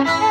Música